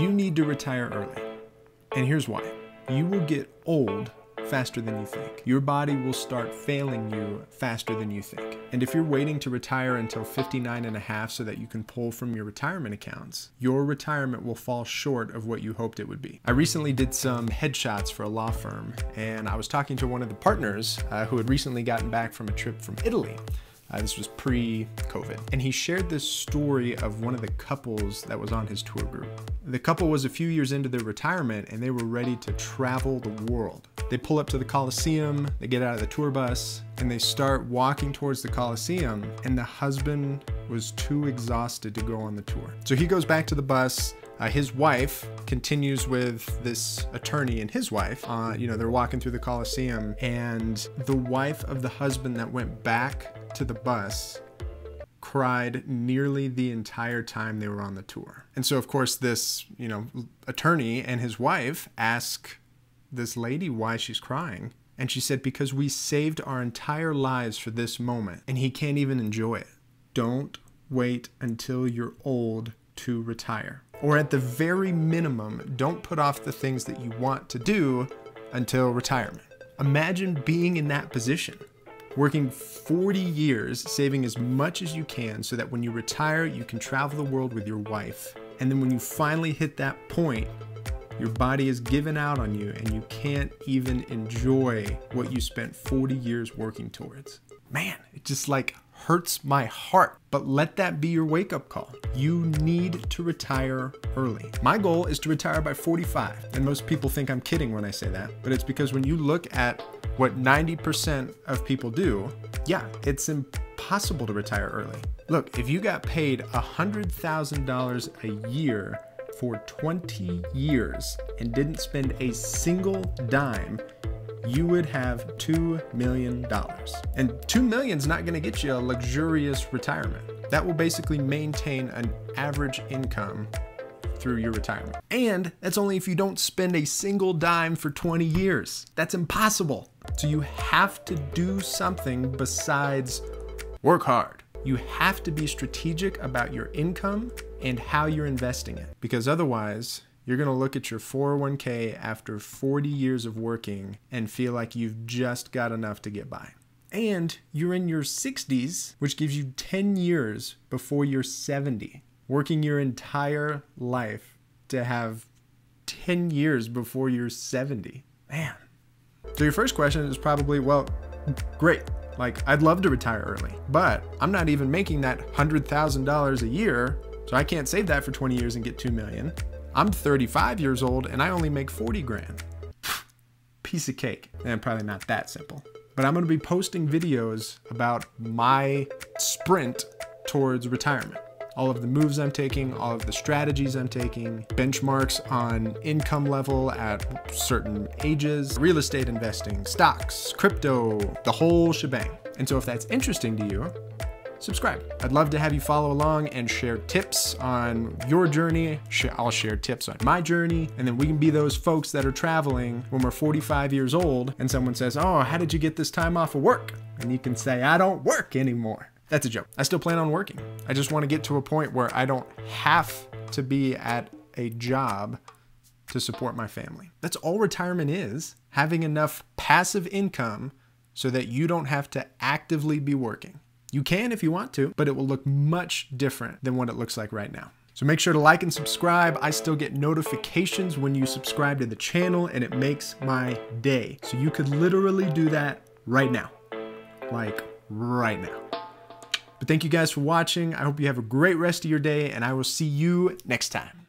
You need to retire early. And here's why you will get old faster than you think. Your body will start failing you faster than you think. And if you're waiting to retire until 59 and a half so that you can pull from your retirement accounts, your retirement will fall short of what you hoped it would be. I recently did some headshots for a law firm, and I was talking to one of the partners uh, who had recently gotten back from a trip from Italy. Uh, this was pre COVID. And he shared this story of one of the couples that was on his tour group. The couple was a few years into their retirement and they were ready to travel the world. They pull up to the Coliseum, they get out of the tour bus, and they start walking towards the Coliseum. And the husband was too exhausted to go on the tour. So he goes back to the bus. Uh, his wife continues with this attorney and his wife. Uh, you know, they're walking through the Coliseum, and the wife of the husband that went back to the bus cried nearly the entire time they were on the tour. And so of course this, you know, attorney and his wife ask this lady why she's crying. And she said because we saved our entire lives for this moment and he can't even enjoy it. Don't wait until you're old to retire. Or at the very minimum, don't put off the things that you want to do until retirement. Imagine being in that position working 40 years, saving as much as you can so that when you retire, you can travel the world with your wife. And then when you finally hit that point, your body is given out on you and you can't even enjoy what you spent 40 years working towards. Man, it just like hurts my heart. But let that be your wake up call. You need to retire early. My goal is to retire by 45. And most people think I'm kidding when I say that, but it's because when you look at what 90% of people do, yeah, it's impossible to retire early. Look, if you got paid $100,000 a year for 20 years and didn't spend a single dime, you would have $2 million. And $2 million is not going to get you a luxurious retirement. That will basically maintain an average income through your retirement. And that's only if you don't spend a single dime for 20 years. That's impossible. So you have to do something besides work hard. You have to be strategic about your income and how you're investing it because otherwise, you're going to look at your 401k after 40 years of working and feel like you've just got enough to get by. And you're in your 60s, which gives you 10 years before you're 70 working your entire life to have 10 years before you're 70. Man. So your first question is probably, well, great. Like, I'd love to retire early, but I'm not even making that $100,000 a year, so I can't save that for 20 years and get 2 million. I'm 35 years old and I only make 40 grand. Piece of cake. And probably not that simple. But I'm going to be posting videos about my sprint towards retirement all of the moves I'm taking, all of the strategies I'm taking, benchmarks on income level at certain ages, real estate investing, stocks, crypto, the whole shebang. And so if that's interesting to you, subscribe. I'd love to have you follow along and share tips on your journey. I'll share tips on my journey, and then we can be those folks that are traveling when we're 45 years old and someone says, Oh, how did you get this time off of work? And you can say, I don't work anymore. That's a joke. I still plan on working. I just want to get to a point where I don't have to be at a job to support my family. That's all retirement is having enough passive income so that you don't have to actively be working. You can if you want to, but it will look much different than what it looks like right now. So make sure to like and subscribe. I still get notifications when you subscribe to the channel and it makes my day. So you could literally do that right now. Like right now. But thank you guys for watching. I hope you have a great rest of your day, and I will see you next time.